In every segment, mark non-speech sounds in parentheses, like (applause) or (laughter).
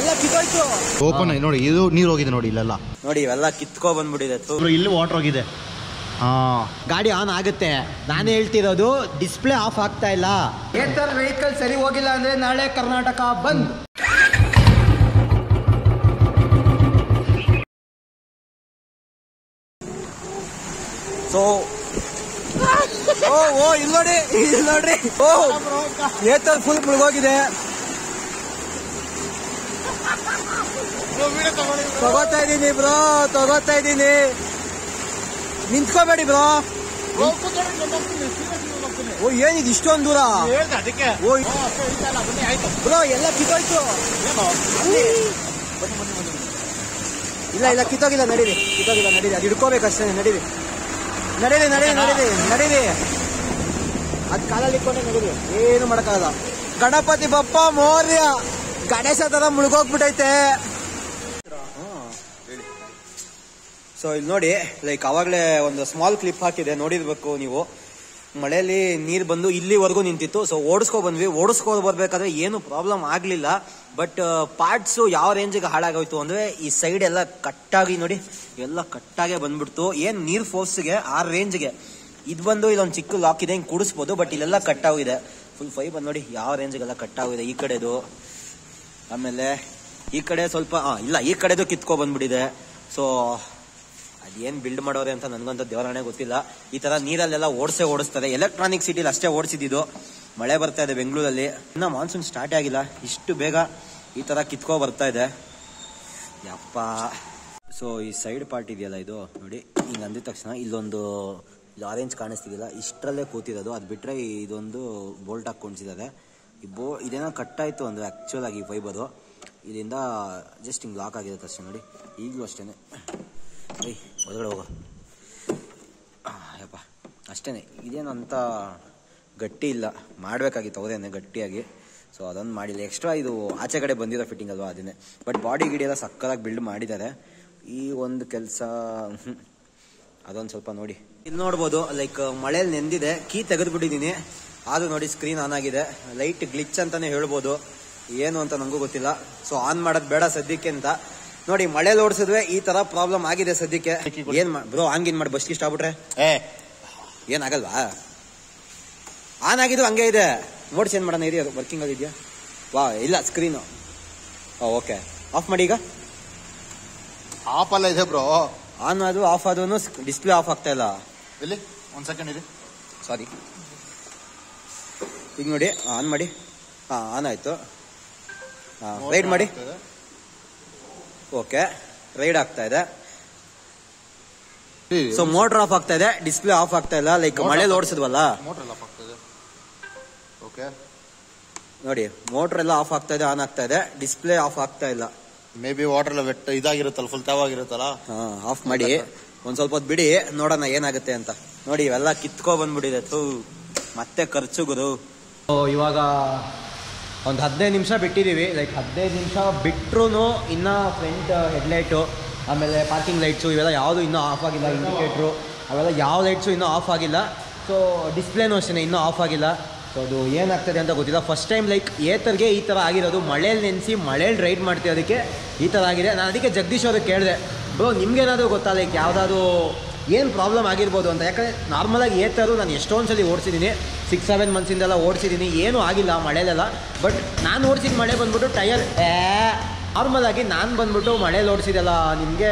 ಎಲ್ಲ ಕಿತ್ತೋಯ್ತು. ಓಪನ್ ನೋಡಿ ಇದು ನೀರು ಹೋಗಿದೆ ನೋಡಿ ಇಲ್ಲೆಲ್ಲ. ನೋಡಿ ಇವೆಲ್ಲ ಕಿತ್ಕೊ ಬಂದ್ಬಿಟ್ಟಿದೆ. ಥು. ಇಲ್ಲಿ ವಾಟರ್ ಹೋಗಿದೆ. ಹಾ ಗಾಡಿ ಆನ್ ಆಗುತ್ತೆ. ನಾನು ಹೇಳ್ತಿರೋದು ಡಿಸ್ಪ್ಲೇ ಆಫ್ ಆಗ್ತಾ ಇಲ್ಲ. ಏತರ ವೆಹಿಕಲ್ ಸರಿ ಹೋಗಿಲ್ಲ ಅಂದ್ರೆ ನಾಳೆ ಕರ್ನಾಟಕ ಬಂದ್. ಸೊ ಓ ಓ ಇಲ್ಲಿ ನೋಡಿ ಇಲ್ಲಿ ನೋಡ್ರಿ ಓ ಏತರ್ ಫುಲ್ ಮುಳುಗೋಗಿದೆ. ತಗೋತಾ ಇದೀನಿ ಬ್ರೋ, ತಗೋತಾ ಇದೀನಿ. ನಿಂತ್ಕೋಬೇಡಿ ಬ್ರೋ. ಓ, ಏನಿದು ಇಷ್ಟೊಂದು ದೂರ? ಬ್ರೋ, ಎಲ್ಲ ಕಿತ್ತೋಯ್ತು. ಇಲ್ಲ ಇಲ್ಲ, ಕಿತ್ತೋಗಿಲ್ಲ, ನಡೀರಿ ಕಿತ್ತೋಗಿಲ್ಲ, ನಡೀರಿ, ಅದು ಹಿಡ್ಕೋಬೇಕಷ್ಟೇ ನಡೀರಿ. ನಡೀರಿ ನಡೀರಿ ನಡೀರಿ ನಡೀರಿ. ಅದು ಕಾಲಲ್ಲಿ ಇಟ್ಕೊಂಡೆ ನಡೀರಿ. ಏನು ಮಾಡೋಕ್ಕಾಗಲ್ಲ. ಗಣಪತಿ ಬಪ್ಪ ಮೌರ್ಯ. ಗಣೇಶ ತರ ಮುಳುಗೋಗ್ಬಿಟ್ಟೈತೆ ಸೊ ಇಲ್ಲಿ ನೋಡಿ ಲೈಕ್ ಅವಾಗಲೇ ಒಂದು ಸ್ಮಾಲ್ ಕ್ಲಿಪ್ ಹಾಕಿದೆ, ನೋಡಿರ್ಬೇಕು ನೀವು. ಮಳೆಯಲ್ಲಿ ನೀರು ಬಂದು ಇಲ್ಲಿವರೆಗೂ ನಿಂತಿತ್ತು. ಸೊ ಓಡಿಸ್ಕೊ ಬಂದ್ವಿ. ಓಡಿಸ್ಕೊ ಬರ್ಬೇಕಾದ್ರೆ ಏನು ಪ್ರಾಬ್ಲಮ್ ಆಗಲಿಲ್ಲ. ಬಟ್ ಪಾರ್ಟ್ಸು ಯಾವ ರೇಂಜಿಗೆ ಹಾಳಾಗೋಯ್ತು ಅಂದ್ರೆ, ಈ ಸೈಡ್ ಎಲ್ಲ ಕಟ್ಟಾಗಿ ನೋಡಿ, ಎಲ್ಲ ಕಟ್ಟಾಗೆ ಬಂದ್ಬಿಡ್ತು. ಏನು ನೀರು ಫೋರ್ಸ್ಗೆ ಆ ರೇಂಜ್ಗೆ ಇದು ಬಂದು ಇಲ್ಲೊಂದು ಚಿಕ್ಕ ಲಾಕ್ ಇದೆ, ಹಿಂಗೆ ಕುಡಿಸ್ಬೋದು ಬಟ್ ಇಲ್ಲೆಲ್ಲ ಕಟ್ಟಾಗಿದೆ ಫುಲ್ ಫೈ ಬಂದು ನೋಡಿ, ಯಾವ ರೇಂಜಿಗೆಲ್ಲ ಕಟ್ಟಾಗಿದೆ ಈ ಕಡೆದು. ಆಮೇಲೆ ಈ ಕಡೆ ಸ್ವಲ್ಪ ಇಲ್ಲ, ಈ ಕಡೆದು ಕಿತ್ಕೊ ಬಂದ್ಬಿಟ್ಟಿದೆ. ಸೊ ಅದೇನ್ ಬಿಲ್ಡ್ ಮಾಡೋದೆ ಅಂತ ನನ್ಗಂತ ದೇವರಾಣೆ ಗೊತ್ತಿಲ್ಲ. ಈ ತರ ನೀರಲ್ಲೆಲ್ಲ ಓಡಿಸೇ ಓಡಿಸ್ತಾರೆ ಎಲೆಕ್ಟ್ರಾನಿಕ್ ಸಿಟಿಲಿ ಅಷ್ಟೇ ಓಡಿಸಿದ್ದು. ಮಳೆ ಬರ್ತಾ ಇದೆ ಬೆಂಗಳೂರಲ್ಲಿ. ಇನ್ನ ಮಾನ್ಸೂನ್ ಸ್ಟಾರ್ಟ್ ಆಗಿಲ್ಲ. ಇಷ್ಟು ಬೇಗ ಈ ತರ ಕಿತ್ಕೊ ಬರ್ತಾ ಇದೆ. ಯಪ್ಪ. ಸೊ ಈ ಸೈಡ್ ಪಾರ್ಟ್ ಇದೆಯಲ್ಲ ಇದು? ನೋಡಿ, ಹಿಂಗೆ ಅಂದಿದ ತಕ್ಷಣ ಇಲ್ಲೊಂದು ಆರೆಂಜ್ ಕಾಣಿಸ್ತಿದಿಲ್ಲ ಇಷ್ಟರಲ್ಲೇ ಕೂತಿರೋದು. ಅದು ಬಿಟ್ರೆ ಇದೊಂದು ಬೋಲ್ಟ್ ಹಾಕೊಂಡಿದ್ದಾರೆ ಈ ಬೋ ಇದೇನೋ ಕಟ್ಟಾಯಿತು ಅಂದರೆ ಆ್ಯಕ್ಚುಲ್ ಆಗಿ ಫೈಬರು ಇದರಿಂದ ಜಸ್ಟ್ ಹಿಂಗೆ ಲಾಕ್ ಆಗಿದೆ ಅಷ್ಟೇ ನೋಡಿ. ಈಗಲೂ ಅಷ್ಟೇ ಐ ಒಳಗಡೆ ಹೋಗೋ. ಯಪ್ಪ. ಅಷ್ಟೇ ಅಂತ ಗಟ್ಟಿ ಇಲ್ಲ. ಮಾಡಬೇಕಾಗಿತ್ತು ಅವರೇನೆ ಗಟ್ಟಿಯಾಗಿ. ಸೊ ಅದೊಂದು ಮಾಡಿಲ್ಲ. ಎಕ್ಸ್ಟ್ರಾ ಇದು ಆಚೆ ಕಡೆ ಬಂದಿರೋ ಫಿಟ್ಟಿಂಗ್ ಅಲ್ವಾ ಅದನ್ನೇ ಬಟ್ ಬಾಡಿ ಗಿಡಿ ಎಲ್ಲ ಸಕ್ಕದಾಗಿ ಬಿಲ್ಡ್ ಮಾಡಿದ್ದಾರೆ. ಈ ಒಂದು ಕೆಲಸ ಅದೊಂದು ಸ್ವಲ್ಪ ನೋಡಿ. ಇಲ್ಲಿ ನೋಡ್ಬೋದು ಲೈಕ್ ಮಳೆಯಲ್ಲಿ ನೆಂದಿದೆ. ಕೀ ತೆಗೆದ್ಬಿಟ್ಟಿದ್ದೀನಿ. ಆದ್ರೂ ನೋಡಿ ಸ್ಕ್ರೀನ್ ಆನ್ ಆಗಿದೆ. ಲೈಟ್ ಗ್ಲಿಚ್ ಅಂತಾನೆ ಹೇಳ್ಬೋದು. ಏನು ಅಂತ ನಂಗೂ ಗೊತ್ತಿಲ್ಲ. ಸೊ ಆನ್ ಮಾಡೋದು ಬೇಡ ಸದ್ಯಕ್ಕೆ ಅಂತ. ನೋಡಿ ಮಳೆ ಓಡಿಸಿದ್ವಿ ಈ ತರ ಪ್ರಾಬ್ಲಮ್ ಆಗಿದೆ ಸದ್ಯಕ್ಕೆ. ಏನ್ ಬ್ರೋ ಹಂಗಿನ್ ಮಾಡಿ. ಬಸ್ ಇಷ್ಟ ಆಗ್ಬಿಟ್ರೆ ಏ. ಏನಾಗಲ್ವಾ ಆನ್ ಆಗಿದ್ದು ಹಂಗೆ ಇದೆ. ಮೋಡ್ ಚೇಂಜ್ ಮಾಡೋಣ ಇದೆಯಾ ವರ್ಕಿಂಗ್ ಆಗಿದೆಯಾ ವಾ ಇಲ್ಲ ಸ್ಕ್ರೀನು ಓಕೆ ಆಫ್ ಮಾಡಿ ಈಗ. ಆಫ್ ಅಲ್ಲ ಇದೆ ಬ್ರೋ ಆನ್ ಅದು ಆಫ್ ಆದ್ರೂ ಡಿಸ್ಪ್ಲೇ ಆಫ್ ಆಗ್ತಾ ಇಲ್ಲ. ಇಲ್ಲಿ ಒಂದ್ ಸೆಕೆಂಡ್ ಇದೆ ಸಾರಿ ಈಗ ನೋಡಿ ಆನ್ ಮಾಡಿ. ಹಾಂ ಆನ್ ಆಯ್ತು. ಹಾಂ ರೈಡ್ ಮಾಡಿ. ಓಕೆ ರೈಡ್ ಆಗ್ತಾ ಇದೆ. ಸೊ ಮೋಟರ್ ಆಫ್ ಆಗ್ತಾ ಇದೆ ಡಿಸ್ಪ್ಲೇ ಆಫ್ ಆಗ್ತಾ ಇಲ್ಲ ಲೈಕ್ ಮಳೆ ಓಡಿಸಿದ್ವಲ್ಲ? ನೋಡಿ ಮೋಟರ್ ಎಲ್ಲ ಆಫ್ ಆಗ್ತಾ ಇದೆ ಆನ್ ಆಗ್ತಾ ಇದೆ ಡಿಸ್ಪ್ಲೇ ಆಫ್ ಆಗ್ತಾ ಇಲ್ಲ. ಮೇ ಬಿ ವಾಟರ್ ಎಲ್ಲ ವೆಟ್ ಇದಾಗಿರುತ್ತಲ್ಲ ಫುಲ್ ತವಾಗಿರುತ್ತಲ್ಲ ಹಾ ಆಫ್ ಮಾಡಿ. ಒಂದ್ ಸ್ವಲ್ಪ ಹೊತ್ತು ಬಿಡಿ ನೋಡೋಣ ಏನಾಗುತ್ತೆ ಅಂತ. ನೋಡಿ ಇವೆಲ್ಲ ಕಿತ್ಕೊ ಬಂದ್ಬಿಟ್ಟಿದೆ. ಥೂ ಮತ್ತೆ ಖರ್ಚು ಗುರು ಇವಾಗ ಒಂದು ಹದಿನೈದು ನಿಮಿಷ ಬಿಟ್ಟಿದ್ದೀವಿ ಲೈಕ್ ಹದಿನೈದು ನಿಮಿಷ ಬಿಟ್ಟರು ಇನ್ನೂ ಫ್ರಂಟ್ ಹೆಡ್ಲೈಟು ಆಮೇಲೆ ಪಾರ್ಕಿಂಗ್ ಲೈಟ್ಸು ಇವೆಲ್ಲ ಯಾವುದು ಇನ್ನೂ ಆಫ್ ಆಗಿಲ್ಲ ಇಂಡಿಕೇಟ್ರು ಅವೆಲ್ಲ ಯಾವ ಲೈಟ್ಸು ಇನ್ನೂ ಆಫ್ ಆಗಿಲ್ಲ. ಸೊ ಡಿಸ್ಪ್ಲೇನೂ ಅಷ್ಟೇ ಇನ್ನೂ ಆಫ್ ಆಗಿಲ್ಲ. ಸೊ ಅದು ಏನಾಗ್ತದೆ ಅಂತ ಗೊತ್ತಿಲ್ಲ. ಫಸ್ಟ್ ಟೈಮ್ ಲೈಕ್ ಏತರ್ಗೆ ಈ ಥರ ಆಗಿರೋದು. ಮಳೇಲಿ ನೆನೆಸಿ, ಮಳೇಲಿ ರೈಡ್ ಮಾಡ್ತಿರೋದಕ್ಕೆ ಈ ಥರ ಆಗಿದೆ. ನಾನು ಅದಕ್ಕೆ ಜಗದೀಶ್ ಅವ್ರಿಗೆ ಕೇಳಿದೆ. ಬ್ರೋ, ನಿಮ್ಗೇನಾದರೂ ಗೊತ್ತಾ ಲೈಕ್ ಯಾವುದಾದ್ರು ಏನು ಪ್ರಾಬ್ಲಮ್ ಆಗಿರ್ಬೋದು ಅಂತ. ಯಾಕಂದರೆ ನಾರ್ಮಲಾಗಿ ಏತರು ನಾನು ಎಷ್ಟೊಂದು ಸಲ ಓಡಿಸಿದ್ದೀನಿ ಸಿಕ್ಸ್ ಸೆವೆನ್ ಮಂತ್ಸಿಂದೆಲ್ಲ ಓಡಿಸಿದ್ದೀನಿ ಏನೂ ಆಗಿಲ್ಲ ಮಳೆಲೆಲ್ಲ. ಬಟ್ ನಾನು ಓಡಿಸಿದ ಮಳೆ ಬಂದ್ಬಿಟ್ಟು ಟಯರ್ ನಾರ್ಮಲಾಗಿ ನಾನು ಬಂದ್ಬಿಟ್ಟು ಮಳೇಲಿ ಓಡಿಸಿದೆಲ್ಲ, ನಿಮಗೆ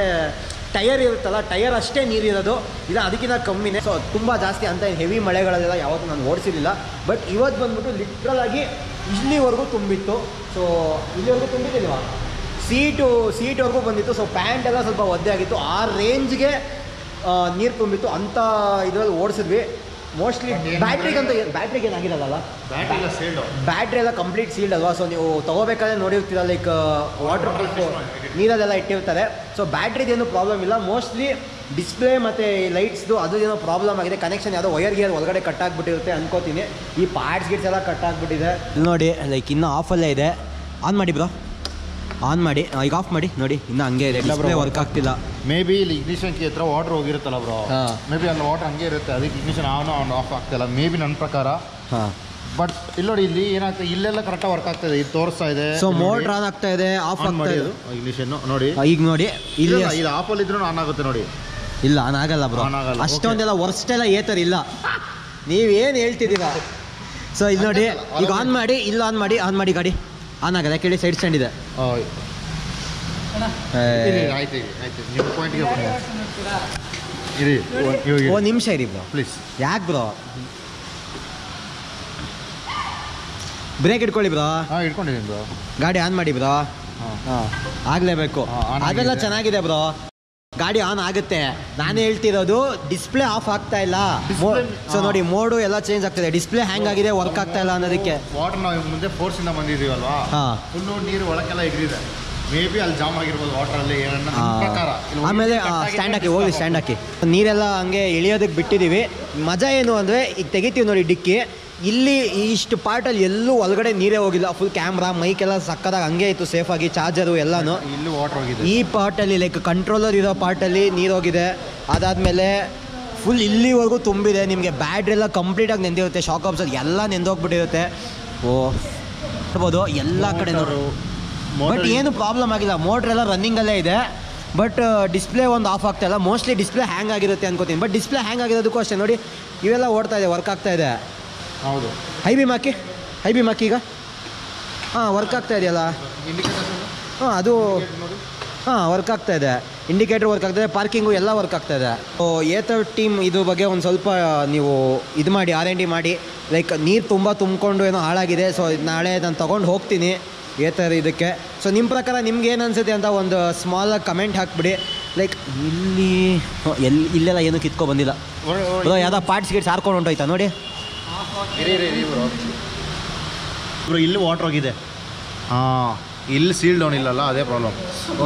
ಟಯರ್ ಇರುತ್ತಲ್ಲ ಟಯರ್ ಅಷ್ಟೇ ನೀರಿರೋದು. ಇಲ್ಲ, ಅದಕ್ಕಿಂತ ಕಮ್ಮಿನೇ. ಸೊ ತುಂಬ ಜಾಸ್ತಿ ಅಂತ ಹೆವಿ ಮಳೆಗಳಲ್ಲೆಲ್ಲ ಯಾವತ್ತೂ ನಾನು ಓಡಿಸಿರಲಿಲ್ಲ. ಬಟ್ ಇವತ್ತು ಬಂದ್ಬಿಟ್ಟು ಲಿಟ್ರಲಾಗಿ ಇಲ್ಲಿವರೆಗೂ ತುಂಬಿತ್ತು. ಸೊ ಇಲ್ಲಿವರೆಗೂ ತುಂಬಿದ್ದಿಲ್ವಾ? ಸೀಟು ಸೀಟ್ವರೆಗೂ ಬಂದಿತ್ತು. ಸೊ ಪ್ಯಾಂಟ್ ಎಲ್ಲ ಸ್ವಲ್ಪ ಒದ್ದೆ ಆಗಿತ್ತು. ಆ ರೇಂಜ್ಗೆ ನೀರು ತುಂಬಿತ್ತು ಅಂತ ಇದರಲ್ಲಿ ಓಡಿಸಿದ್ವಿ. ಮೋಸ್ಟ್ಲಿ ಬ್ಯಾಟ್ರಿಗಂತ ಬ್ಯಾಟ್ರಿಗೆ ಏನಾಗಿರಲ್ಲ ಬ್ಯಾಟ್ರಿ ಎಲ್ಲ ಸೇಲ್ಡ್ ಬ್ಯಾಟ್ರಿ ಎಲ್ಲ ಕಂಪ್ಲೀಟ್ ಸೀಲ್ಡ್ ಅಲ್ವಾ? ಸೊ ನೀವು ತಗೋಬೇಕಾದ್ರೆ ನೋಡಿರ್ತೀರ ಲೈಕ್ ವಾಟರ್ ಪ್ರೂಫ್ ನೀರಲ್ಲೆಲ್ಲ ಇಟ್ಟಿರ್ತಾರೆ. ಸೊ ಬ್ಯಾಟ್ರಿದೇನು ಪ್ರಾಬ್ಲಮ್ ಇಲ್ಲ. ಮೋಸ್ಟ್ಲಿ ಡಿಸ್ಪ್ಲೇ ಮತ್ತು ಲೈಟ್ಸ್ದು ಅದು ಏನೋ ಪ್ರಾಬ್ಲಮ್ ಆಗಿದೆ. ಕನೆಕ್ಷನ್ ಯಾವುದೋ ವೈರ್ ಗಿಯರ್ ಒಳಗಡೆ ಕಟ್ ಆಗಿಬಿಟ್ಟಿರುತ್ತೆ ಅನ್ಕೋತೀನಿ. ಈ ಪಾರ್ಟ್ಸ್ ಗಿಟ್ಸ್ ಎಲ್ಲ ಕಟ್ ಆಗಿಬಿಟ್ಟಿದೆ. ನೋಡಿ ಲೈಕ್ ಇನ್ನೂ ಆಫಲ್ಲೇ ಇದೆ. ಆನ್ ಮಾಡಿ ಬ್ರೋ ಆನ್ ಮಾಡಿ ಈಗ ಆಫ್ ಮಾಡಿ ನೋಡಿ ಇನ್ನು ಹಂಗೆ ಇದೆ ಡಿಸ್ಪ್ಲೇ ವರ್ಕ್ ಆಗ್ತಿಲ್ಲ. ಮೇ ಬಿ ಇಲ್ಲಿ ಇಗ್ನಿಷನ್ ಕಿ ಹತ್ರ ವಾಟರ್ ಹೋಗಿರುತ್ತಲ್ಲ ಬ್ರೋ ಹಾ. ಮೇ ಬಿ ಅಲ್ಲಿ ವಾಟರ್ ಹಂಗೆ ಇರುತ್ತೆ ಅದಕ್ಕೆ ಇಗ್ನಿಷನ್ ಆನ್ ಆನ್ ಆಫ್ ಆಗ್ತಿಲ್ಲ. ಮೇ ಬಿ ನನ್ನ ಪ್ರಕಾರ. ಹಾಂ. ಬಟ್ ಇಲ್ಲಿ ನೋಡಿ ಇಲ್ಲಿ ಏನಾಗ್ತದೆ ಇಲ್ಲೆಲ್ಲ ಕರೆಕ್ಟಾಗಿ ವರ್ಕ್ ಆಗ್ತದೆ ಇದು ತೋರಿಸ್ತಾ ಇದೆ. ಸೊ ಮೋಟ್ರ್ ಆನ್ ಆಗ್ತಾ ಇದೆ ಆಫ್ ಆನ್ ಆಗ್ತಾ ಮಾಡಿ ಇದೆ. ಅದು ನೋಡಿ. ಈಗ ನೋಡಿ ಇಲ್ಲಿ ಇದು ಆಫಲ್ಲಿ ಇದ್ರೂ ಆನ್ ಆಗುತ್ತೆ ನೋಡಿ. ಇಲ್ಲ ಆನ್ ಆಗಲ್ಲ ಬ್ರೋ ಆನ್ ಆಗಲ್ಲ, ಅಷ್ಟೊಂದೆಲ್ಲ ವರ್ಸ್ಟ್ ಎಲ್ಲ ಏತರ ಇಲ್ಲ ನೀವೇನು ಹೇಳ್ತಿದ್ದೀರಾ? ಸೊ ಇಲ್ಲಿ ನೋಡಿ ಈಗ ಆನ್ ಮಾಡಿ ಇಲ್ಲ ಆನ್ ಮಾಡಿ ಆನ್ ಮಾಡಿ ಗಾಡಿ. ಆನ್ ಆಗದ ಕೇಳಿ ಸೈಡ್ ಸ್ಟ್ಯಾಂಡ್ ಇದೆ. ಓ ನಿಮಿಷ ಇರಿ ಬ್ರೋ. ಪ್ಲೀಸ್ ಯಾಕೆ ಬ್ರೋ? ಬ್ರೇಕ್ ಇಟ್ಕೊಳ್ಳಿ ಬ್ರೋ. ಹಾಂ ಇಟ್ಕೊಂಡಿದ್ದೀನಿ ಬ್ರೋ. ಗಾಡಿ ಆನ್ ಮಾಡಿ ಬ್ರೋ. ಹಾಂ. ಹಾಂ ಆಗಲೇಬೇಕು. ಅದೆಲ್ಲ. ಚೆನ್ನಾಗಿದೆ ಬ್ರೋ. ಗಾಡಿ ಆನ್ ಆಗುತ್ತೆ. ನಾನು ಹೇಳ್ತಿರೋದು ಡಿಸ್ಪ್ಲೇ ಆಫ್ ಆಗ್ತಾ ಇಲ್ಲ. ಸೊ ನೋಡಿ ಮೋಡು ಎಲ್ಲ ಚೇಂಜ್ ಆಗ್ತಿದೆ. ಡಿಸ್ಪ್ಲೇ ಹ್ಯಾಂಗ್ ಆಗಿದೆ ವರ್ಕ್ ಆಗ್ತಾ ಇಲ್ಲ ಅನ್ನೋದಕ್ಕೆ. ವಾಟರ್ ನಾವು ಮುಂದೆ ಫೋರ್ಸಿಂದ ಬಂದಿದ್ದೀವಲ್ವಾ? ಹಾ. ಫುಲ್ಲು ನೀರು ಒಳಗೆಲ್ಲ ಇದ್ದಿದೆ. ಮೇ ಬಿ ಅಲ್ಲಿ ಜಾಮ್ ಆಗಿರ್ಬೋದು ವಾಟರಲ್ಲಿ ಏನನ್ನ. ಆ, ಪ್ರಕಾರ. ಆಮೇಲೆ ಸ್ಟ್ಯಾಂಡ್ ಹಾಕಿ ಹೋಗಿ ಸ್ಟ್ಯಾಂಡ್ ಹಾಕಿ. ನೀರೆಲ್ಲ ಹಂಗೆ ಇಳಿಯೋದಕ್ಕೆ ಬಿಟ್ಟಿದ್ದೀವಿ ಮಜಾ ಏನು ಅಂದರೆ ಈಗ ತೆಗಿತೀವಿ ನೋಡಿ ಡಿಕ್ಕಿ. ಇಲ್ಲಿ ಇಷ್ಟು ಪಾರ್ಟಲ್ಲಿ ಎಲ್ಲೂ ಒಳಗಡೆ ನೀರೇ ಹೋಗಿಲ್ಲ. ಫುಲ್ ಕ್ಯಾಮ್ರಾ ಮೈಕ್ ಎಲ್ಲ ಸಕ್ಕದಾಗ ಹಂಗೆ ಇತ್ತು ಸೇಫಾಗಿ ಚಾರ್ಜರು ಎಲ್ಲನೂ. ಇಲ್ಲೂ ವಾಟರ್ ಹೋಗಿದೆ. ಈ ಪಾರ್ಟಲ್ಲಿ ಲೈಕ್ ಕಂಟ್ರೋಲರ್ ಇರೋ ಪಾರ್ಟಲ್ಲಿ ನೀರು ಹೋಗಿದೆ. ಅದಾದಮೇಲೆ ಫುಲ್ ಇಲ್ಲಿವರೆಗೂ ತುಂಬಿದೆ. ನಿಮಗೆ ಬ್ಯಾಟ್ರಿ ಎಲ್ಲ ಕಂಪ್ಲೀಟಾಗಿ ನೆಂದಿರುತ್ತೆ. ಶಾಕ್ ಆಬ್ಸರ್ ಎಲ್ಲ ನೆಂದೋಗ್ಬಿಟ್ಟಿರುತ್ತೆ. ಓ ನೋಡ್ಬೋದು ಎಲ್ಲ ಕಡೆ ಬಟ್ ಏನು ಪ್ರಾಬ್ಲಮ್ ಆಗಿಲ್ಲ. ಮೋಟ್ರ್ ಎಲ್ಲ ರನ್ನಿಂಗಲ್ಲೇ ಇದೆ. ಬಟ್ ಡಿಸ್ಪ್ಲೇ ಒಂದು ಆಫ್ ಆಗ್ತಾಯಿಲ್ಲ ಇಲ್ಲ. ಮೋಸ್ಟ್ಲಿ ಡಿಸ್ಪ್ಲೇ ಹ್ಯಾಂಗ್ ಆಗಿರುತ್ತೆ ಅನ್ಕೋತೀನಿ. ಬಟ್ ಡಿಸ್ಪ್ಲೇ ಹ್ಯಾಂಗ್ ಆಗಿರೋದಕ್ಕೂ ಅಷ್ಟೇ. ನೋಡಿ ಇವೆಲ್ಲ ಓಡ್ತಾ ಇದೆ ವರ್ಕ್ ಆಗ್ತಾ ಇದೆ. ಹೌದು. ಹೈ ಬಿ ಮಾಕಿ ಹೈ ಬಿ ಹಾಕಿ ಈಗ. ಹಾಂ ವರ್ಕ್ ಆಗ್ತಾ ಇದೆಯಲ್ಲ? ಹಾಂ ಅದು ಹಾಂ ವರ್ಕ್ ಆಗ್ತಾ ಇದೆ. ಇಂಡಿಕೇಟರ್ ವರ್ಕ್ ಆಗ್ತಾ ಇದೆ ಪಾರ್ಕಿಂಗು ಎಲ್ಲ ವರ್ಕ್ ಆಗ್ತಾ ಇದೆ. ಸೊ ಏತರ್ ಟೀಮ್ ಇದು ಬಗ್ಗೆ ಒಂದು ಸ್ವಲ್ಪ ನೀವು ಇದು ಮಾಡಿ ಆರ್ ಎನ್ ಡಿ ಮಾಡಿ. ಲೈಕ್ ನೀರು ತುಂಬ ತುಂಬಿಕೊಂಡು ಏನೋ ಹಾಳಾಗಿದೆ. ಸೊ ನಾಳೆ ನಾನು ತೊಗೊಂಡು ಹೋಗ್ತೀನಿ ಏತರ್ ಇದಕ್ಕೆ. ಸೊ ನಿಮ್ಮ ಪ್ರಕಾರ ನಿಮ್ಗೆ ಏನು ಅನಿಸುತ್ತೆ ಅಂತ ಒಂದು ಸ್ಮಾಲ್ ಕಮೆಂಟ್ ಹಾಕ್ಬಿಡಿ. ಲೈಕ್ ಇಲ್ಲಿ ಎಲ್ಲಿ ಇಲ್ಲೆಲ್ಲ ಏನೂ ಕಿತ್ಕೊ ಬಂದಿಲ್ಲ. ಯಾವುದೋ ಪಾರ್ಟ್ಸ್ ಗಿಟ್ಸ್ ಹಾರ್ಕೊಂಡು ಹೊಂಟೋಯ್ತಾ? ನೋಡಿ. ಬ್ರೋ ಇಲ್ಲಿ ವಾಟರ್ ಹೋಗಿದೆ. ಹಾಂ ಇಲ್ಲಿ ಸೀಲ್ ಡೌನ್ ಇಲ್ಲಲ್ಲ ಅದೇ ಪ್ರಾಬ್ಲಮ್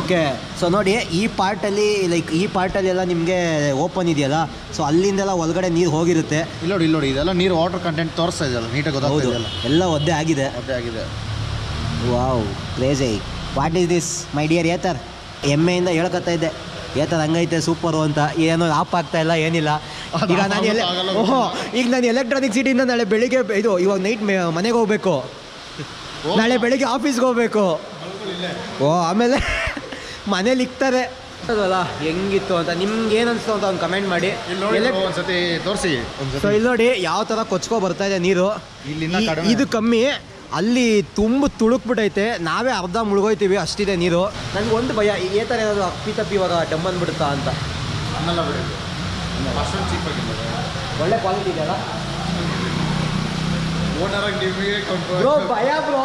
ಓಕೆ ಸೊ ನೋಡಿ ಈ ಪಾರ್ಟಲ್ಲಿ ಲೈಕ್ ಈ ಪಾರ್ಟಲ್ಲಿ ಎಲ್ಲ ನಿಮಗೆ ಓಪನ್ ಇದೆಯಲ್ಲ ಸೊ ಅಲ್ಲಿಂದೆಲ್ಲ ಒಳಗಡೆ ನೀರು ಹೋಗಿರುತ್ತೆ. ಇಲ್ಲ ನೋಡಿ ಇಲ್ಲ ನೋಡಿ ಇದೆಲ್ಲ ನೀರು ವಾಟರ್ ಕಂಟೆಂಟ್ ತೋರಿಸ್ತಾ ಇದೆಯಲ್ಲ ನೀಟಾಗಿ ಗೊತ್ತಾಗ ಎಲ್ಲ ಒದ್ದೆ ಆಗಿದೆ. ಒದ್ದೆ ಆಗಿದೆ. Wow crazy what is this my dear Ather ಎಮ್ಮೆಯಿಂದ ಹೇಳ್ಕೊತಾ ಇದ್ದೆ. ಏತರ್ ಹಂಗೈತೆ ಸೂಪರು ಅಂತ ಏನೋ ಆಪ್ ಆಗ್ತಾ ಇಲ್ಲ ಏನಿಲ್ಲ. ಈಗ ನಾನು ಎಲ್ಲ ಓಹೋ ಈಗ ನಾನು ಎಲೆಕ್ಟ್ರಾನಿಕ್ ಸಿಟಿಯಿಂದ ನಾಳೆ ಬೆಳಿಗ್ಗೆ ಇದು ಇವಾಗ ನೈಟ್ ಮನೆಗೆ ಹೋಗ್ಬೇಕು. ನಾಳೆ ಬೆಳಿಗ್ಗೆ ಆಫೀಸ್ಗೆ ಹೋಗ್ಬೇಕು. ಓ ಆಮೇಲೆ (laughs) ಮನೇಲಿ ಇಕ್ತಾರೆ. ಅಲ್ಲ ಹೆಂಗಿತ್ತು ಅಂತ ನಿಮ್ಗೆ ಏನು ಅನಿಸ್ತು ಅಂತ ಒಂದು ಕಮೆಂಟ್ ಮಾಡಿ. ಇಲ್ಲಿ ನೋಡಿ ಎಲೆಕ್ಟ್- ಒಂದ್ಸತಿ ತೋರಿಸಿ. ಸೊ ಇಲ್ಲಿ ನೋಡಿ ಯಾವ ಥರ ಕೊಚ್ಕೊ ಬರ್ತಾ ಇದೆ ನೀರು. ಇದು ಕಮ್ಮಿ. ಅಲ್ಲಿ ತುಂಬ ತುಳುಕ್ಬಿಟ್ಟೈತೆ. ನಾವೇ ಅರ್ಧ ಮುಳುಗೋಯ್ತೀವಿ ಅಷ್ಟಿದೆ ನೀರು. ನನಗೆ ಒಂದು ಭಯ ಈ ಥರ ಏನಾದರೂ ಅಪ್ಪಿ ತಪ್ಪಿ ಇವಾಗ ಡಮ್ ಬಿಡುತ್ತಾ ಅಂತ. ಒಳ್ಳೆ ಕ್ವಾಲಿಟಿ ಇದೆಯಲ್ಲ? ಓನರ್ ಆಗಿ ನಿಮಗೆ ಬ್ರೋ ಭಯ ಬ್ರೋ.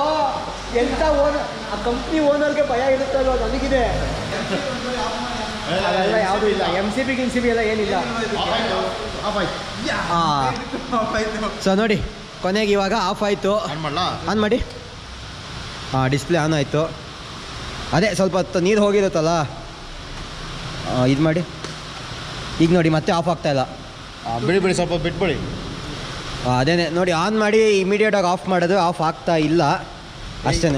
ಎಂತ ಓನರ್ ಆ ಕಂಪ್ನಿ ಓನರ್ಗೆ ಭಯ ಇರುತ್ತಲ್ವ ನನಗಿದೆ. ಅದೆಲ್ಲ ಯಾವುದೂ ಇಲ್ಲ. ಎಂ ಸಿ ಬಿ ಗಿನ್ ಸಿ ಬಿ ಎಲ್ಲ ಏನಿಲ್ಲ. ಸೊ ನೋಡಿ ಕೊನೆಗೆ ಇವಾಗ ಆಫ್ ಆಯಿತು. ಆನ್ ಮಾಡ್ಲಾ? ಆನ್ ಮಾಡಿ. ಹಾಂ ಡಿಸ್ಪ್ಲೇ ಆನ್ ಆಯಿತು. ಅದೇ ಸ್ವಲ್ಪ ಹೊತ್ತು ನೀರು ಹೋಗಿರುತ್ತಲ್ಲ? ಇದು ಮಾಡಿ. ಈಗ ನೋಡಿ ಮತ್ತೆ ಆಫ್ ಆಗ್ತಾಯಿಲ್ಲ ಬಿಡಿ ಬಿಡಿ ಸ್ವಲ್ಪ ಬಿಟ್ಬಿಡಿ. ಅದೇ ಅದೇನೆ ನೋಡಿ ಆನ್ ಮಾಡಿ ಇಮಿಡಿಯೇಟಾಗಿ ಆಫ್ ಮಾಡೋದು ಆಫ್ ಆಗ್ತಾ ಇಲ್ಲ. ಅಷ್ಟೇ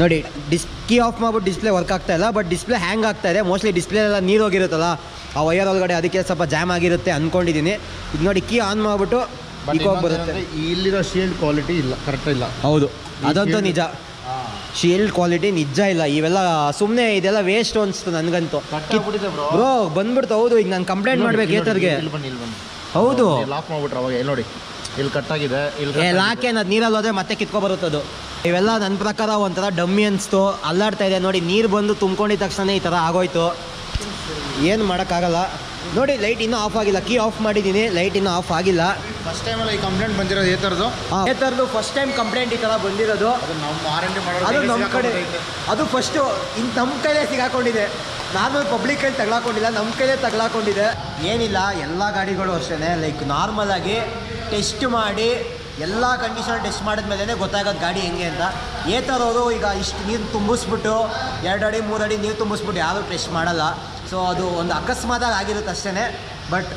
ನೋಡಿ ಡಿಸ್ ಕೀ ಆಫ್ ಮಾಡ್ಬಿಟ್ಟು ಡಿಸ್ಪ್ಲೇ ವರ್ಕ್ ಆಗ್ತಾ ಇಲ್ಲ ಬಟ್ ಡಿಸ್ಪ್ಲೇ ಹ್ಯಾಂಗ್ ಆಗ್ತಾ ಇದೆ. ಮೋಸ್ಟ್ಲಿ ಡಿಸ್ಪ್ಲೇ ಎಲ್ಲ ನೀರು ಹೋಗಿರುತ್ತಲ್ಲ? ಆ ವಯರ್ ಒಳಗಡೆ ಅದಕ್ಕೆ ಸ್ವಲ್ಪ ಜಾಮ್ ಆಗಿರುತ್ತೆ ಅನ್ಕೊಂಡಿದೀನಿ. ಇದು ನೋಡಿ ಕೀ ಆನ್ ಮಾಡಿಬಿಟ್ಟು ಬರುತ್ತೆ. ಇಲ್ಲಿರೋ ಶೀಲ್ಡ್ ಕ್ವಾಲಿಟಿ ಇಲ್ಲ ಕರೆಕ್ಟ್ ಇಲ್ಲ. ಹೌದು. ಅದಂತೂ ನಿಜ. ಶೀಲ್ಡ್ ಕ್ವಾಲಿಟಿ ನಿಜ ಇಲ್ಲ. ಇವೆಲ್ಲ ಸುಮ್ಮನೆ ಇದೆಲ್ಲ ವೇಸ್ಟ್ ಅನ್ಸ್ತು ನನಗಂತೂ. ಬ್ರೋ ಬಂದ್ಬಿಡ್ತು. ಹೌದು ಈಗ ನಾನು ಕಂಪ್ಲೇಂಟ್ ಮಾಡ್ಬೇಕು ಏತರ್ಗೆ. ಹೌದು. ಲಾಕ್ ಮಾಡ್ಬಿಟ್ರೆ ಅವಾಗ. ನೋಡಿ ಇಲ್ಲಿ ಕಟ್ಟಾಗಿದೆ ಇಲ್ಲಿ ಲಾಕೆ ಅದು ನೀರಲ್ಲಿ ಹೋದ್ರೆ ಮತ್ತೆ ಕಿತ್ಕೊ ಬರುತ್ತದು ಇವೆಲ್ಲ ನನ್ನ ಪ್ರಕಾರ ಒಂಥರ ಡಮ್ಮಿ ಅನಿಸ್ತು. ಅಲ್ಲಾಡ್ತಾ ಇದೆ. ನೋಡಿ ನೀರು ಬಂದು ತುಂಬ್ಕೊಂಡಿದ ತಕ್ಷಣ ಈ ಥರ ಆಗೋಯ್ತು. ಏನು ಮಾಡೋಕ್ಕಾಗಲ್ಲ. ನೋಡಿ ಲೈಟ್ ಇನ್ನೂ ಆಫ್ ಆಗಿಲ್ಲ. ಕೀ ಆಫ್ ಮಾಡಿದ್ದೀನಿ ಲೈಟ್ ಇನ್ನೂ ಆಫ್ ಆಗಿಲ್ಲ. ಫಸ್ಟ್ ಟೈಮಲ್ಲಿ ಈ ಕಂಪ್ಲೇಂಟ್ ಬಂದಿರೋದು ಈ ಥರದ್ದು? ಈ ಥರದ್ದು ಫಸ್ಟ್ ಟೈಮ್ ಕಂಪ್ಲೇಂಟ್ ಈ ಥರ ಬಂದಿರೋದು. ಅದು ನಮ್ಮ ವಾರಂಟಿ ಅದು ನಮ್ಮ ಕಡೆ ಮಾಡೋದು ಅದು ಫಸ್ಟು ಇನ್ನು ನಮ್ಮ ಕೈಲೇ ಸಿಗಾಕೊಂಡಿದೆ. ನಾನು ಪಬ್ಲಿಕ್ ಕೈಲಿ ತಗ್ಲಾಕೊಂಡಿಲ್ಲ ನಮ್ಮ ಕೈಲೇ ತಗ್ಲಾಕೊಂಡಿದೆ. ಏನಿಲ್ಲ ಎಲ್ಲ ಗಾಡಿಗಳು ಅಷ್ಟೇ ಲೈಕ್ ನಾರ್ಮಲಾಗಿ ಟೆಸ್ಟ್ ಮಾಡಿ ಎಲ್ಲ ಕಂಡೀಷನ್ ಟೆಸ್ಟ್ ಮಾಡಿದ್ಮೇಲೆ ಗೊತ್ತಾಗೋದು ಗಾಡಿ ಹೆಂಗೆ ಅಂತ. ಏತರೋರು ಈಗ ಇಷ್ಟು ನೀರು ತುಂಬಿಸ್ಬಿಟ್ಟು ಎರಡು ಅಡಿ ಮೂರು ಅಡಿ ನೀರು ತುಂಬಿಸ್ಬಿಟ್ಟು ಯಾರೂ ಟೆಸ್ಟ್ ಮಾಡಲ್ಲ. ಸೊ ಅದು ಒಂದು ಅಕಸ್ಮಾತ್ ಆಗಿರುತ್ತೆ ಅಷ್ಟೇ ಬಟ್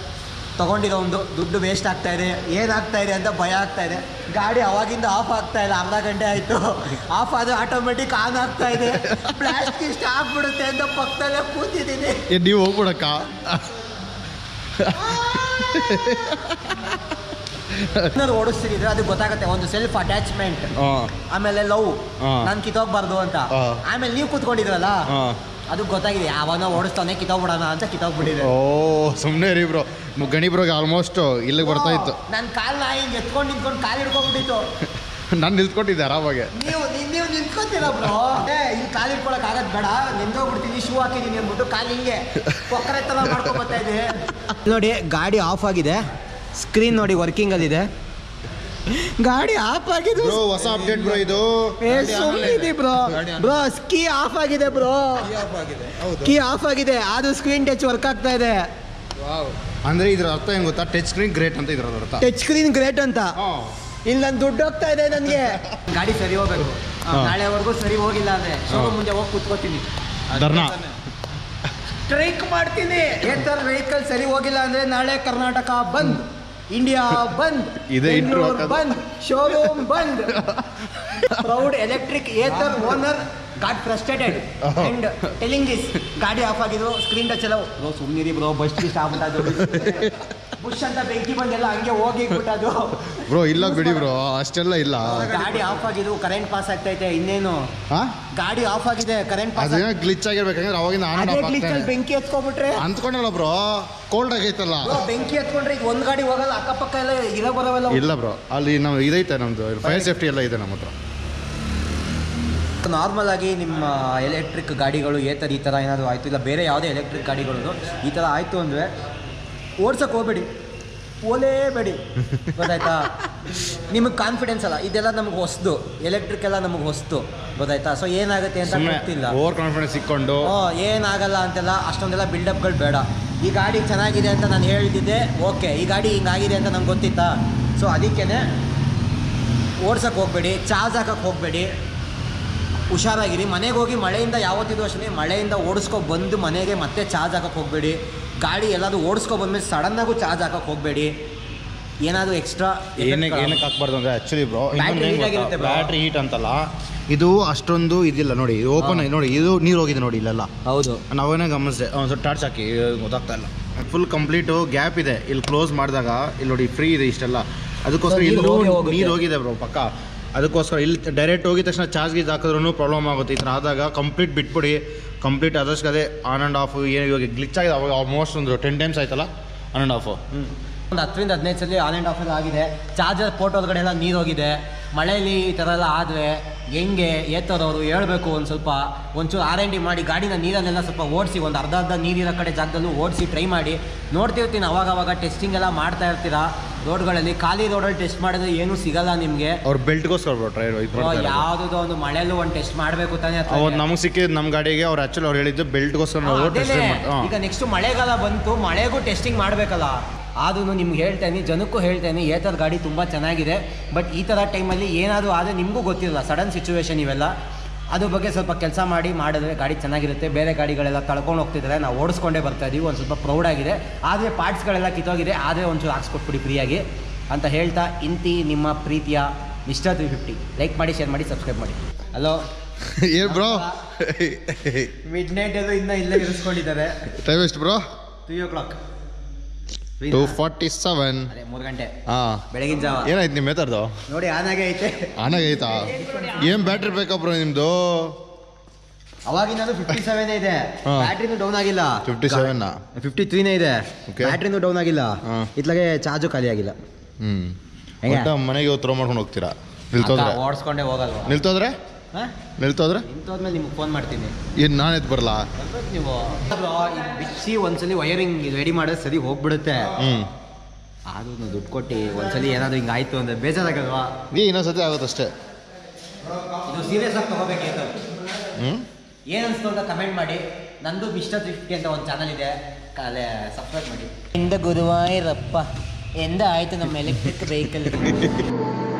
ತೊಗೊಂಡಿರೋ ಒಂದು ದುಡ್ಡು ವೇಸ್ಟ್ ಆಗ್ತಾ ಇದೆ. ಏನಾಗ್ತಾ ಇದೆ ಅಂತ ಭಯ ಆಗ್ತಾ ಇದೆ. ಗಾಡಿ ಅವಾಗಿಂದ ಆಫ್ ಆಗ್ತಾ ಇಲ್ಲ. ಅರ್ಧ ಗಂಟೆ ಆಯಿತು. ಆಫ್ ಆದರೆ ಆಟೋಮೆಟಿಕ್ ಆನ್ ಆಗ್ತಾ ಇದೆ. ಪ್ಲಾಸ್ಟಿಕ್ ಇಷ್ಟ ಆಗ್ಬಿಡುತ್ತೆ ಅಂತ ಪಕ್ಕದಲ್ಲೇ ಕೂತಿದ್ದೀನಿ. ನೀವು ಹೋಗ್ಬಿಡಕ್ಕ. ಏನಾದ್ರು ಓಡಿಸ್ತಿದ್ರೆ ಅದು ಗೊತ್ತಾಗುತ್ತೆ ಒಂದು ಸೆಲ್ಫ್ ಅಟ್ಯಾಚ್ಮೆಂಟ್ ಆಮೇಲೆ ಲವ್. ನಾನ್ ಕಿತ್ತೋಗ್ಬಾರ್ದು ಅಂತ. ಆಮೇಲೆ ನೀವು ಕೂತ್ಕೊಂಡಿದ್ರಲ್ಲ? ಅದು ಗೊತ್ತಾಗಿದೆ ಯಾವನ ಓಡಿಸ್ತಾನೆ ಕಿತ್ತೋಗ್ಬಿಡೋಣ ಅಂತ ಕಿತ್ತೋಗ್ಬಿಟ್ಟಿದೆ. ಓ ಸುಮ್ಮನೆ ರೀ ಬ್ರೋ. ಗಣಿ ಬ್ರೋಗೆ ಆಲ್ಮೋಸ್ಟ್ ಇಲ್ಲಿಗೆ ಬರ್ತಾ ಇತ್ತು. ನನ್ನ ಕಾಲ್ನ ಹಿಂಗೆ ಎತ್ಕೊಂಡು ನಿಂತ್ಕೊಂಡು ಕಾಲು ಹಿಡ್ಕೊಂಡ್ಬಿಟ್ಟಿತ್ತು. (laughs) ನಾನು ನಿಂತ್ಕೊಂಡಿದ್ದೆ ಆರಾಮಾಗೆ ನೀವು ನೀವ್- ನಿಂತ್ಕೊತೀರ ಬ್ರೋ? ಏ ಇಲ್ಲಿ ಕಾಲು ಇಟ್ಕೊಳಕ್ ಆಗದ್ ಬೇಡ. ನಿಂತೋಗ್ಬಿಡ್ತೀನಿ ಶೂ ಹಾಕಿದೀನಿ ಅಂದ್ಬಿಟ್ಟು ಕಾಲು ಹಿಂಗೆ ಕೊಕ್ಕರೆ ತರ ಮಾಡ್ಕೊಂಡ್ ಬರ್ತಾ ಇದೆ. ನೋಡಿ ಗಾಡಿ ಆಫ್ ಆಗಿದೆ. ಸ್ಕ್ರೀನ್ ನೋಡಿ ವರ್ಕಿಂಗ್ ಅಲ್ಲಿ ಇದೆ. ಗಾಡಿ ಆಫ್ ಆಗಿದೆ. ಬ್ರೋ ಹೊಸ ಅಪ್ಡೇಟ್ ಬ್ರೋ ಇದು. ಬ್ರೋ. ಬ್ರೋ ಸ್ಕೀ ಆಫ್ ಆಗಿದೆ ಬ್ರೋ. ಕೀ ಆಫ್ ಆಗಿದೆ. ಅದು ಸ್ಕ್ರೀನ್ ಟಚ್ ವರ್ಕ್ ಆಗ್ತಾ ಇದೆ. ಅಂದ್ರೆ ಇದ್ರ ಅರ್ಥ ಏನು ಗೊತ್ತಾ? ಟಚ್ ಸ್ಕ್ರೀನ್ ಗ್ರೇಟ್ ಅಂತ ಇದ್ರ ಅರ್ಥ. ಟಚ್ ಸ್ಕ್ರೀನ್ ಗ್ರೇಟ್ ಅಂತ. ಹಾಂ. ಇಲ್ಲಿ ನನ್ ದುಡ್ಡು ಹೋಗ್ತಾ ಇದೆ ನನಗೆ. ಗಾಡಿ ಸರಿ ಹೋಗ್ಬೇಕು. ನಾಳೆವರೆಗೂ ಸರಿ ಹೋಗಿಲ್ಲ ಅಂದ್ರೆ ಶೋರೂಮ್ ಮುಂದೆ ಹೋಗಿ ಕುತ್ಕೋತೀನಿ. ಧರ್ನಾ. ಸ್ಟ್ರೈಕ್ ಮಾಡ್ತೀನಿ. ಏತರ ವೆಹಿಕಲ್ ಸರಿ ಹೋಗಿಲ್ಲ ಅಂದ್ರೆ ನಾಳೆ ಕರ್ನಾಟಕ ಬಂದ್. ಇಂಡಿಯಾ ಬಂದ್ (laughs) ಇದೇ ಇಂಟ್ರೋ. ಬಂದ್ ಶೋರೂಮ್ ಬಂದ್. Proud electric Ather owner got frustrated and telling this ಗಾಡಿ ಆಫ್ ಆಗಿದ್ರು ಸ್ಕ್ರೀನ್ ಟಚ್ ಎಲ್ಲ ಬ್ರೋ ಸುಮ್ಮನಿರಿ ಬ್ರೋ ಬಸ್ ಸ್ಟಾಪ್ ಆಗ್ಬಿಟ್ಟದು ಬುಷ್ ಅಂತ ಬೆಂಕಿ ಬಂದೆಲ್ಲ ಹಂಗೆ ಹೋಗಿ ಬಿಟ್ಟದು (laughs) ಬ್ರೋ ಇಲ್ಲ ಬಿಡಿ ಬ್ರೋ ಅಷ್ಟೆಲ್ಲ ಇಲ್ಲ. ಗಾಡಿ ಆಫ್ ಆಗಿದ್ವು ಕರೆಂಟ್ ಪಾಸ್ ಆಗ್ತೈತೆ ಇನ್ನೇನು? ಹಾ ಗಾಡಿ ಆಫ್ ಆಗಿದೆ ಕರೆಂಟ್ ಪಾಸ್ ಅದೇನೋ ಗ್ಲಿಚ್ ಆಗಿರ್ಬೇಕಂದ್ರೆ ಅವಾಗಿಂದ ಆನ್ ಅದೇ ಆಫ್ ಆಗ್ತಾನೆ. ಬೆಂಕಿ ಎತ್ಕೊಬಿಟ್ರೆ ಅಂದ್ಕೊಂಡಲ್ಲ ಬ್ರೋ ಕೋಲ್ಡ್ ಆಗೈತಲ್ಲ. ಬೆಂಕಿ ಎತ್ಕೊಂಡ್ರೆ ಈಗ ಒಂದ್ ಗಾಡಿ ಹೋಗಲ್ಲ ಅಕ್ಕಪಕ್ಕ ಎಲ್ಲ ಇರೋ ಬರೋವೆಲ್ಲ ಇಲ್ಲ ಬ್ರೋ ಅಲ್ಲಿ ನಾವು ಇದೈತೆ ನಮ್ದು ಫೈರ್ ಸೇಫ್ಟಿ ಎಲ್ಲ ಇದೆ ನಮ್ಮ ಹತ್ರ ನಾರ್ಮಲ್ ಆಗಿ ನಿಮ್ಮ ಎಲೆಕ್ಟ್ರಿಕ್ ಗಾಡಿಗಳು ಏತರ ಈ ಥರ ಏನಾದರೂ ಆಯಿತು ಇಲ್ಲ ಬೇರೆ ಯಾವುದೇ ಎಲೆಕ್ಟ್ರಿಕ್ ಗಾಡಿಗಳು ಈ ಥರ ಆಯಿತು ಅಂದರೆ ಓಡ್ಸಕ್ಕೆ ಹೋಗ್ಬೇಡಿ. ಓಲೇಬೇಡಿ. ಗೊತ್ತಾಯ್ತಾ? ನಿಮಗೆ ಕಾನ್ಫಿಡೆನ್ಸ್ ಅಲ್ಲ. ಇದೆಲ್ಲ ನಮ್ಗೆ ಹೊಸದು. ಎಲೆಕ್ಟ್ರಿಕ್ ಎಲ್ಲ ನಮಗೆ ಹೊಸ್ತು ಗೊತ್ತಾಯ್ತಾ? ಸೊ ಏನಾಗುತ್ತೆ ಅಂತ ಗೊತ್ತಿಲ್ಲ. Over confidence ಇಕ್ಕೊಂಡು. ಓ ಏನಾಗಲ್ಲ ಅಂತೆಲ್ಲ ಅಷ್ಟೊಂದೆಲ್ಲ ಬಿಲ್ಡಪ್ಗಳು ಬೇಡ. ಈ ಗಾಡಿ ಚೆನ್ನಾಗಿದೆ ಅಂತ ನಾನು ಹೇಳ್ತಿದ್ದೆ. ಓಕೆ ಈ ಗಾಡಿ ಹಿಂಗಾಗಿದೆ ಅಂತ ನಂಗೆ ಗೊತ್ತಿತ್ತಾ? ಸೊ ಅದಕ್ಕೇ ಓಡ್ಸಕ್ಕೆ ಹೋಗಬೇಡಿ. ಚಾರ್ಜ್ ಹಾಕಕ್ಕೆ ಹೋಗಬೇಡಿ. ಹುಷಾರಾಗಿರಿ. ಮನೆಗೆ ಹೋಗಿ ಮಳೆಯಿಂದ ಯಾವತ್ತಿದ್ದು ಅಷ್ಟೇ ಮಳೆಯಿಂದ ಓಡಿಸ್ಕೊ ಬಂದು ಮನೆಗೆ ಮತ್ತೆ ಚಾರ್ಜ್ ಹಾಕಕ್ಕೆ ಹೋಗಬೇಡಿ. ಗಾಡಿ ಎಲ್ಲಾದರೂ ಓಡಿಸ್ಕೊ ಬಂದ್ಮೇಲೆ ಸಡನ್ನಾಗೂ ಚಾರ್ಜ್ ಹಾಕಕ್ಕೆ ಹೋಗಬೇಡಿ. ಏನಾದರೂ ಎಕ್ಸ್ಟ್ರಾ ಏನಕ್ಕೆ ಏನಕ್ಕೆ ಹಾಕ್ಬಾರ್ದು ಅಂದ್ರೆ ಆಕ್ಚುಲಿ ಬ್ರೋ. ಬ್ಯಾಟ್ರಿ ಹೀಟ್ ಅಂತಲ್ಲ ಇದು ಅಷ್ಟೊಂದು ಇದಿಲ್ಲ ನೋಡಿ ಓಪನ್ ನೋಡಿ ಇದು ನೀರು ಹೋಗಿದೆ ನೋಡಿ ಇಲ್ಲೆಲ್ಲ. ಹೌದು. ನಾವೇನೇ ಗಮನಿಸಿದೆ ಒಂದು ಸ್ವಲ್ಪ ಟಾರ್ಚ್ ಹಾಕಿ ಗೊತ್ತಾಗ್ತಾ ಇಲ್ಲ. ಫುಲ್ ಕಂಪ್ಲೀಟು ಗ್ಯಾಪ್ ಇದೆ ಇಲ್ಲಿ ಕ್ಲೋಸ್ ಮಾಡಿದಾಗ ಇಲ್ಲಿ ನೋಡಿ ಫ್ರೀ ಇದೆ ಇಷ್ಟೆಲ್ಲ. ಅದಕ್ಕೋಸ್ಕರ ನೀರು ಹೋಗಿದೆ ಬ್ರೋ ಪಕ್ಕ. ಅದಕ್ಕೋಸ್ಕರ ಇಲ್ಲಿ ಡೈರೆಕ್ಟ್ ಹೋಗಿದ ತಕ್ಷಣ ಚಾರ್ಜ್ ಗೀಜ್ ಹಾಕಿದ್ರೂ ಪ್ರಾಬ್ಲಮ್ ಆಗುತ್ತೆ. ಈ ಥರ ಆದಾಗ ಕಂಪ್ಲೀಟ್ ಬಿಟ್ಬಿಡಿ. ಕಂಪ್ಲೀಟ್ ಆದಷ್ಟು ಅದೇ ಆನ್ ಆ್ಯಂಡ್ ಆಫ್ ಏನು ಇವಾಗ ಗ್ಲಿಚ್ ಆಗಿದೆ. ಅವಾಗ ಆಲ್ಮೋಸ್ಟ್ ಒಂದು ಟೆನ್ ಟೈಮ್ಸ್ ಆಯ್ತಲ್ಲ? ಆನ್ ಆ್ಯಂಡ್ ಆಫು ಒಂದು ಹತ್ತರಿಂದ ಹದಿನೈದು ಸಲ ಆನ್ ಆ್ಯಂಡ್ ಆಫ್ ಎಲ್ಲ ಆಗಿದೆ. ಚಾರ್ಜರ್ ಫೋಟೋ ಒಳಗಡೆ ಎಲ್ಲ ನೀರು ಹೋಗಿದೆ. ಮಳೆಯಲ್ಲಿ ಈ ಥರ ಎಲ್ಲ ಆದರೆ ಹೆಂಗೆ ಏತರವರು ಹೇಳಬೇಕು ಒಂದು ಸ್ವಲ್ಪ. ಒಂಚೂರು ಆರ್ ಎನ್ ಡಿ ಮಾಡಿ ಗಾಡಿನ ನೀರಲ್ಲೆಲ್ಲ ಸ್ವಲ್ಪ ಓಡಿಸಿ, ಒಂದು ಅರ್ಧ ಅರ್ಧ ನೀರಿರೋ ಕಡೆ ಜಾಗದಲ್ಲೂ ಓಡಿಸಿ ಟ್ರೈ ಮಾಡಿ. ನೋಡ್ತಿರ್ತೀನಿ, ಅವಾಗವಾಗ ಅವಾಗ ಟೆಸ್ಟಿಂಗ್ ಎಲ್ಲ ಮಾಡ್ತಾ ಇರ್ತೀರಾ? ರೋಡ್ಗಳಲ್ಲಿ ಖಾಲಿ ರೋಡಲ್ಲಿ ಟೆಸ್ಟ್ ಮಾಡಿದ್ರೆ ಏನೂ ಸಿಗಲ್ಲ ನಿಮಗೆ. ಅವ್ರ ಬೆಲ್ಟ್ಗೋಸ್ಕರ ಯಾವುದೋ ಒಂದು ಮಳೆಯಲ್ಲೂ ಒಂದು ಟೆಸ್ಟ್ ಮಾಡಬೇಕು ತಾನೇ ಅವ್ರು ನಮ್ಗೆ ಸಿಕ್ಕಿದ್ದು ನಮ್ಮ ಗಾಡಿಗೆ ಅವ್ರು ಆ್ಯಕ್ಚುಲಿ ಅವ್ರು ಹೇಳಿದ್ದು ಬೆಲ್ಟ್ಗೋಸ್ಕರ ನಾವು. ಟೆಸ್ಟ್ ಈಗ ನೆಕ್ಸ್ಟ್ ಮಳೆಗಾಲ ಬಂತು ಮಳೆಗೂ ಟೆಸ್ಟಿಂಗ್ ಮಾಡಬೇಕಲ್ಲ. ಆದ್ರೂ ನಿಮ್ಗೆ ಹೇಳ್ತೇನೆ ಜನಕ್ಕೂ ಹೇಳ್ತೇನೆ ಏ ಥರ ಗಾಡಿ ತುಂಬ ಚೆನ್ನಾಗಿದೆ. ಬಟ್ ಈ ಥರ ಟೈಮಲ್ಲಿ ಏನಾದರೂ ಆದರೆ ನಿಮಗೂ ಗೊತ್ತಿಲ್ಲ ಸಡನ್ ಸಿಚುವೇಶನ್ ಇವೆಲ್ಲ. ಅದ್ರ ಬಗ್ಗೆ ಸ್ವಲ್ಪ ಕೆಲಸ ಮಾಡಿ ಮಾಡಿದ್ರೆ ಗಾಡಿ ಚೆನ್ನಾಗಿರುತ್ತೆ. ಬೇರೆ ಗಾಡಿಗಳೆಲ್ಲ ತಳ್ಕೊಂಡು ಹೋಗ್ತಿದ್ದಾರೆ ನಾವು ಓಡಿಸ್ಕೊಂಡೇ ಬರ್ತಾ ಇದೀವಿ. ಒಂದು ಸ್ವಲ್ಪ ಪ್ರೌಡ್ ಆಗಿದೆ. ಆದರೆ ಪಾರ್ಟ್ಸ್ಗಳೆಲ್ಲ ಕಿತ್ತೋಗಿದೆ. ಆದರೆ ಒಂಚೂರು ಹಾಕ್ಸ್ಕೊಟ್ಬಿಡಿ ಫ್ರೀಯಾಗಿ ಅಂತ ಹೇಳ್ತಾ ಇಂತಿ ನಿಮ್ಮ ಪ್ರೀತಿಯ ಮಿಸ್ಟರ್ ತ್ರೀ ಫಿಫ್ಟಿ ಲೈಕ್ ಮಾಡಿ ಶೇರ್ ಮಾಡಿ ಸಬ್ಸ್ಕ್ರೈಬ್ ಮಾಡಿ. ಹಲೋ ಏ ಬ್ರೋ ಮಿಡ್ ನೈಟ್ ಅದು ಇನ್ನೂ ಇಲ್ಲೇ ಇರಿಸ್ಕೊಂಡಿದ್ದಾರೆ. ಟೈಮ್ ಎಷ್ಟು bro three o'clock two forty seven ಮೂರು ಗಂಟೆ. ಹಾಂ. ಬೆಳಗಿನ ಜಾವ. ಏನಾಯ್ತು ನಿಮ್ಮ ಮೆತರ್ದು ನೋಡಿ ಆನ್ ಐತೆ. ಆನಾಗೆ ಐತಾ ಏನು ಬ್ಯಾಟ್ರಿ ಬೇಕಪ್ಪ ನಿಮ್ಮದು ಅವಾಗಿನದು ಫಿಫ್ಟಿ ಸೆವೆನ್ ಇದೆ. ಬ್ಯಾಟ್ರಿನೂ ಡೌನ್ ಆಗಿಲ್ಲ. ಫಿಫ್ಟಿ ಸೆವೆನ್ ಫಿಫ್ಟಿ ತ್ರೀನೇ ಇದೆ. ಬ್ಯಾಟ್ರಿನೂ ಡೌನ್ ಆಗಿಲ್ಲ. ಇತ್ಲಾಗೆ ಚಾರ್ಜು ಖಾಲಿ ಆಗಿಲ್ಲ. ಹ್ಞೂ ಮನೆಗೆ ಥ್ರೋ ಮಾಡ್ಕೊಂಡು ಹೋಗ್ತೀರಾ? ನಿಲ್ತೋದ್ರೆ ಓಡಿಸ್ಕೊಂಡೇ ಹೋಗಲ್ವಾ? ನಿಲ್ತೋದ್ರೆ? ನಿಲ್ತೋದ್ರೆ ನಿಂತೋದ್ಮೇಲೆ ನಿಮ್ಗೆ ಫೋನ್ ಮಾಡ್ತೀನಿ. ಏನು ನಾನು ಎದ್ದು ಬರಲ್ಲ ಬರ್ಬೇಕು ನೀವು. ಇದು ಬಿಚ್ಚಿ ಒಂದ್ಸಲಿ ವೈರಿಂಗ್ ರೆಡಿ ಮಾಡೋದು ಸರಿ ಹೋಗ್ಬಿಡುತ್ತೆ. ಹ್ಞೂ ಆದ್ರೂ ದುಡ್ಡು ಕೊಟ್ಟು ಒಂದ್ಸಲಿ ಏನಾದರೂ ಹಿಂಗೆ ಆಯ್ತು ಅಂದರೆ ಬೇಜಾರಾಗಲ್ವಾ? ನೀ ಇನ್ನೊಂದ್ಸತಿ ಆಗುತ್ತಷ್ಟೇ. ಇದು ಸೀರಿಯಸ್ ಆಗಿ ತಗೋಬೇಕೇನು ಹ್ಞೂ ಏನು ಅನಿಸ್ತು ಅಂತ ಕಮೆಂಟ್ ಮಾಡಿ. ನಂದು ಮಿಸ್ಟರ್ ಫಿಫ್ಟಿ ಅಂತ ಒಂದು ಚಾನಲ್ ಇದೆ. ಕಾಲೇ ಸಬ್ಸ್ಕ್ರೈಬ್ ಮಾಡಿ. ಎಂದ ಗುರುವಾಯೂರಪ್ಪ ಎಂದ ಆಯಿತು ನಮ್ಮ ಎಲೆಕ್ಟ್ರಿಕ್ ವೆಹಿಕಲ್ (laughs)